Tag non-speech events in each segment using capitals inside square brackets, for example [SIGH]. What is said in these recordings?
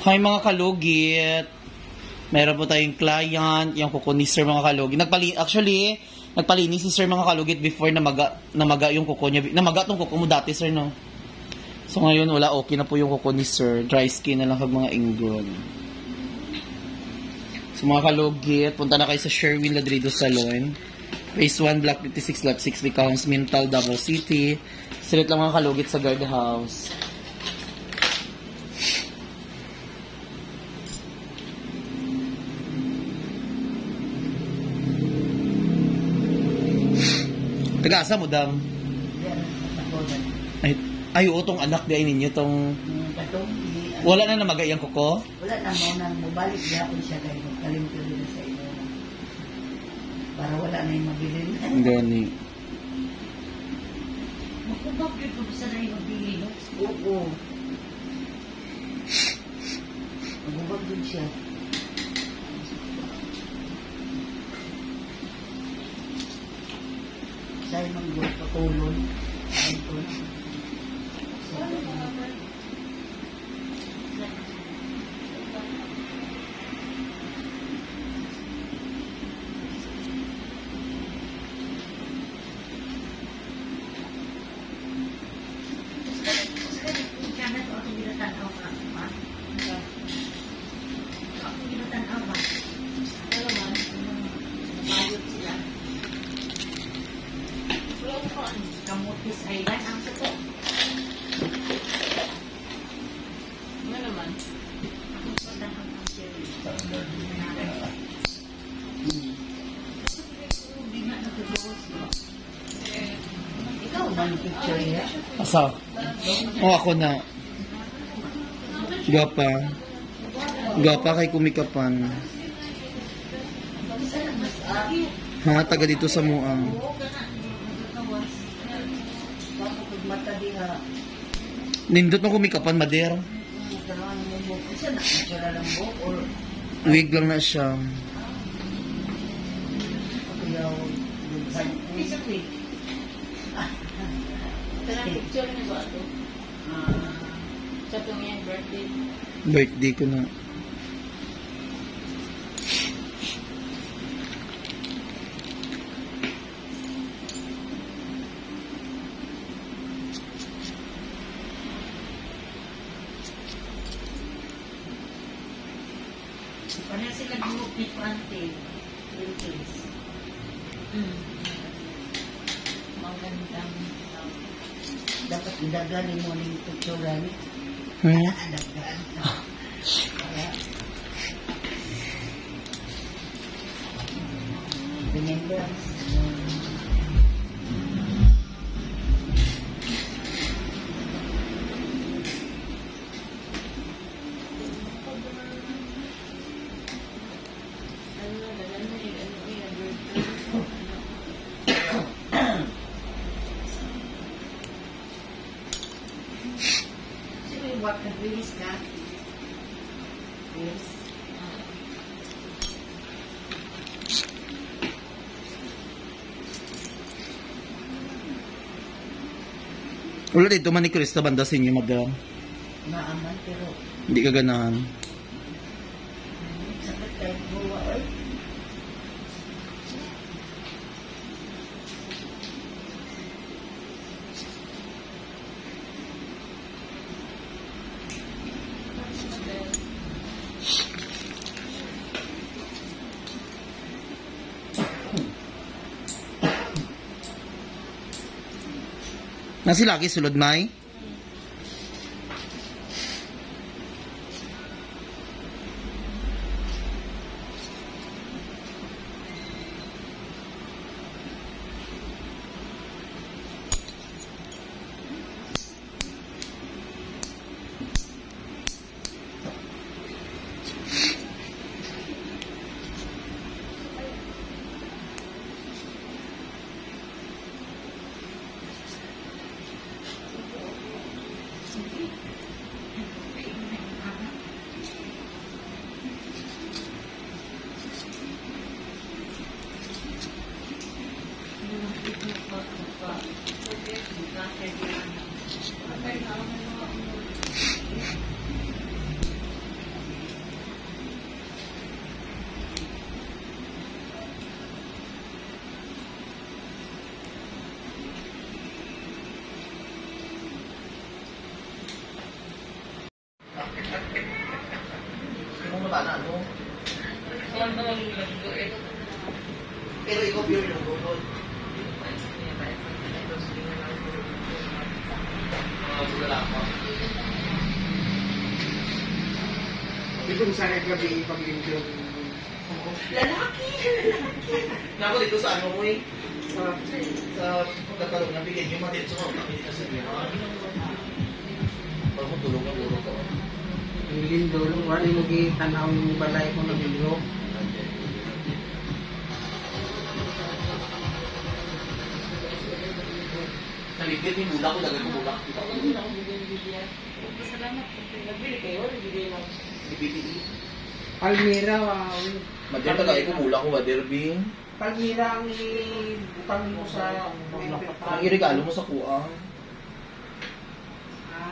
Hi mga kalugit. Meron po tayong client, yung kuko ni Sir mga kalugit. Nagpali actually, nagpalinis si Sir mga kalugit before na maga, na maga yung kuko niya. Namaga tong kuko mo dati Sir no. So ngayon wala okay na po yung kuko ni Sir. Dry skin na lang kag mga ingrown. So mga kalugit, punta na kayo sa Sherwin Ladrido Salon. Phase 1, Block 56, Lot 6, Becomes Mental, Davao City. Silit lang mga kalugit sa guard house. Taga-asa mo, Dam? Yan, tagonan. Ay, ay, oo, tong anak di ay ninyo, tong... Wala na namagayang kuko? wala na mo nang mabalik yapon siya kay magkalimto din sa iyo. Para wala na yung mabilin. Gani. Makubag yun kung saan na yung mabili, no? Oo. Magubag din siya. Mang buhay patulon. Ito na. Kamutis Island ang sato. Ano naman? Ang pagdahang ang cherry. Hindi nga nagagawas mo. Ikaw picture niya. Asa? Oh, ako na. Gapa. Gapa kay kumikapan. Ha, taga dito sa Muang. Nindot mo kumikapan, Mader. Na, Wig lang na siya. Ayaw, Isa quick. Kaya picture na ba ito? Sa itong yung birthday. Birthday ko na. Ano sila gumupit pa ante? Philippines. Hmm. Magandang um, dapat idaganin mo ng picturean. Hmm? Dagan. Nag-release ka? Yes. Wala dito man ni Krista banda sa inyo, Madam. Naaman pero Hindi ka ganahan. sakit kahit buwa. Ay, Nasi lagi sulod, May? Pero ikaw pure yung bukod. Di kung saan gabi paglingkod. Lalaki! Nako dito sa ano mo eh. Sa Sa pagkatalong na bigay yung matin sa mga kapit ka sa iyo. Pag mo tulong na puro ko. yung lindo, wala mo gitanaw yung balay ko na lindo. Naligid yung bulak ko, dagay ko bulak. Kita ko Hindi na ako bigyan ng bigyan. Salamat. Nagbili kayo, bigay lang. si PTE. Palmira, wow. Madyan tagay ko bulak ko, Bader Bing. Palmira ang ibutang mo sa Ang irigalo mo sa kuang. Ha?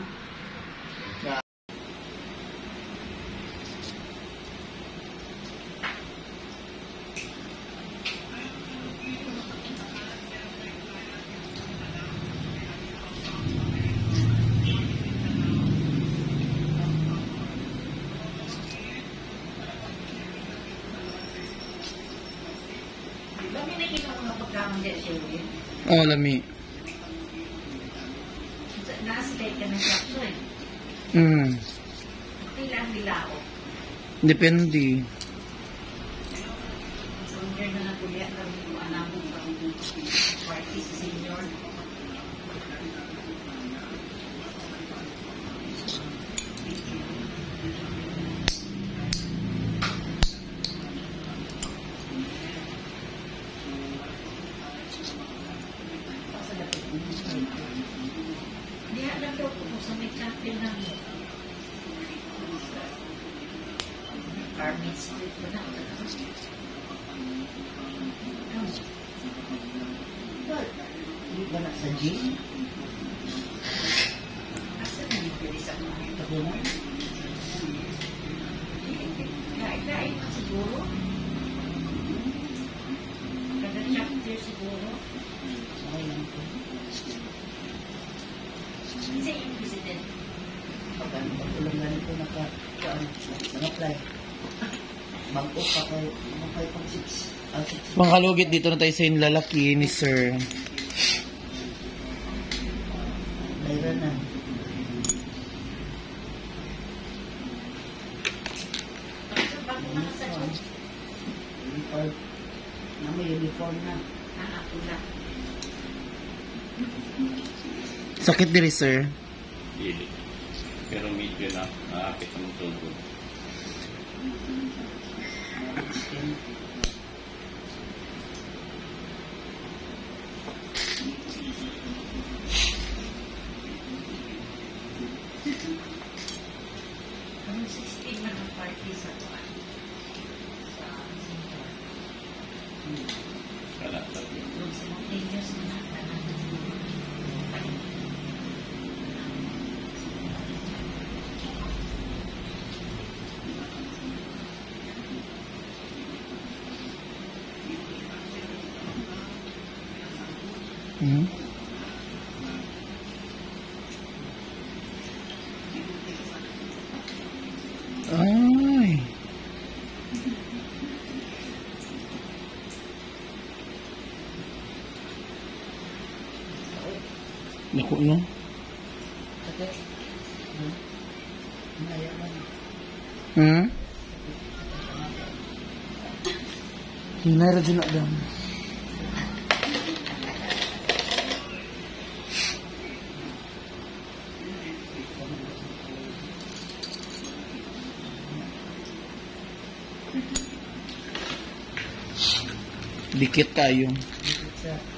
Di ba may nakita ko nga pagkakamali siya yun? Oh, lami. Nasa-date ka ng sakso eh. Hmm. Kailangan bilao. Depende. Senior na naguliya kami kung anak mo pang party sa senior. Di alam daw kung sa may champion ng Carmen Street ba na? Hindi ba na sa gym? Asa na yung pwede sa mga tagunan? Kain-kain na siguro. Kada chapter siguro. Okay lang po. Kasi yung president. Pagkano patulungan ko naka, kuan, naka-apply. Mag-o pa kayo, ano ah, six, Mga kalugit, dito na tayo sa yung lalaki ni Sir. Uniform. Uniform. Sakit diri, Sir. Dili. Pero medyo na naakit ang tubo. Ang 16 na ng party sa kuan. Sa senior. Kala tatlo. Doon sa Montaños na natanan. Hmm? Ay. Naku. Hmm? Man. Hmm? Hinara dyan na. Dikit tayo. Sa kuan.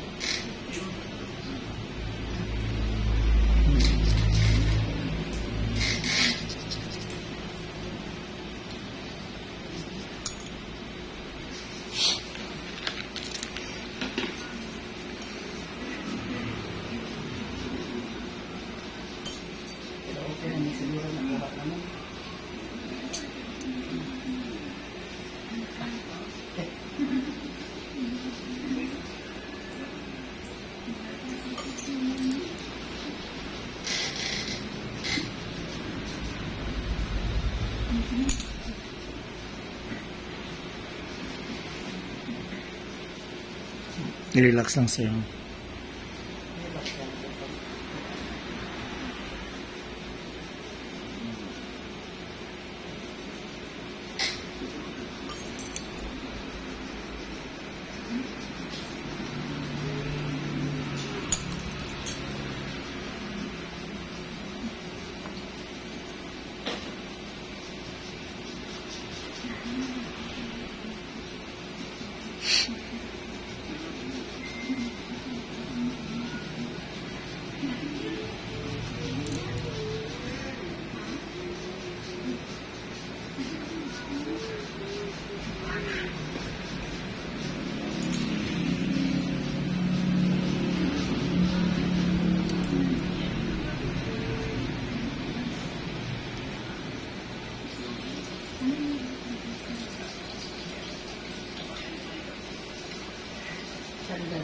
I-relax lang sir.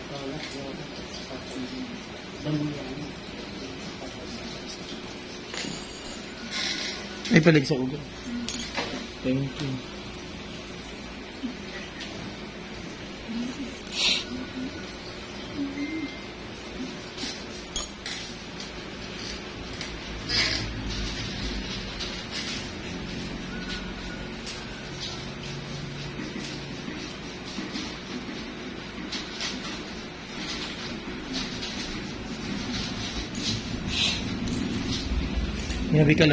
Last year, damuyan. Ay, palig sa ulo. Thank you. Grabe ka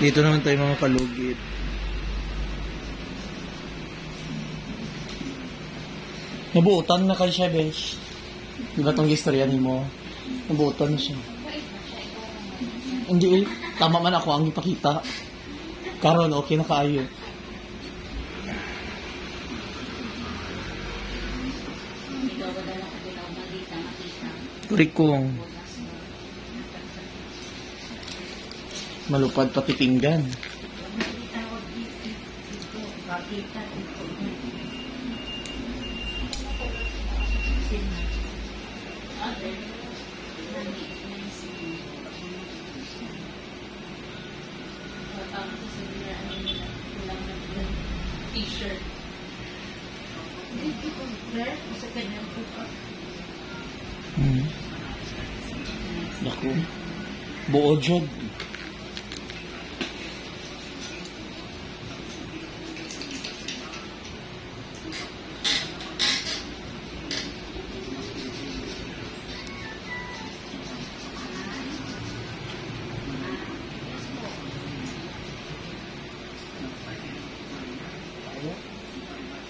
Dito naman tayo mga kalugit. Nabuutan na kay siya, besh. Di itong istorya ni mo? Nabuutan na siya. Hindi eh. Tama man ako ang ipakita. Karon okay na kaayo. Kurikong. Malupad pati pinggan. Makita. Ate, nani, nani si Tapos sa nila, ano nila, kulang na t-shirt. Ko, sa kanyang. Hmm. Naku. Buo jod.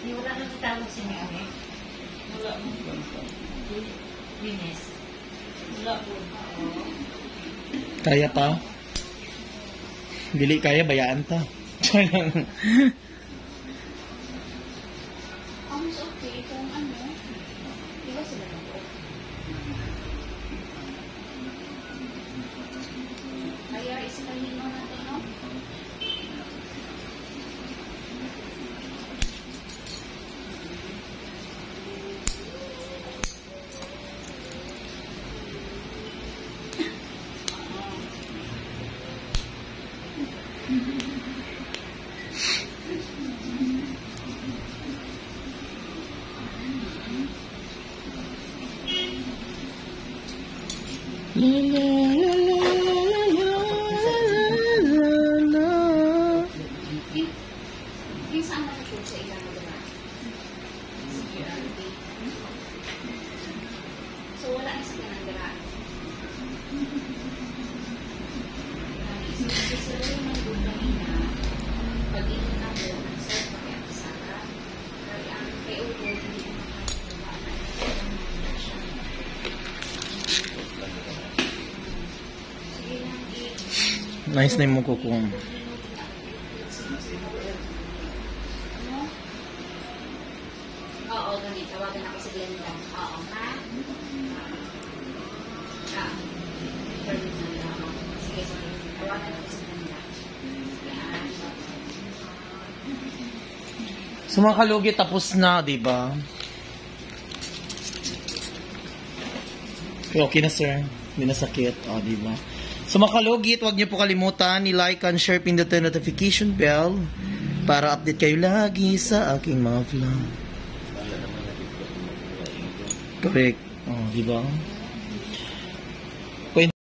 Di wala na tawag si Mary. Wala mo. Linis. Wala po. Kaya pa? Dili kaya, bayaan ta. [LAUGHS] Nice na yung kuko. Ano? Oo, ganit. Tawagan ako si Glenda. Oo, ha? Ah. Sige, sige. Tawagan ako si Glenda. So mga kalugi, tapos na, di ba? Okay, okay na sir. Hindi na sakit. O, di ba? So mga kalugit, huwag niyo po kalimutan ni-like and share, pindutin ang notification bell para update kayo lagi sa aking mga vlog. Correct. Oh, di ba?